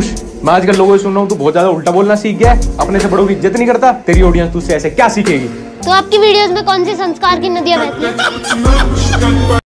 पीयूष मैं आजकल लोगों से सुन रहा हूँ, तू बहुत ज़्यादा उल्टा बोलना सीख गया है। अपने से बड़ों की इज़्ज़त नहीं करता। तेरी ऑडियंस तुझसे ऐसे क्या सीखेगी? तो आपकी वीडियोस में कौन सी संस्कार की नदियाँ बहती हैं?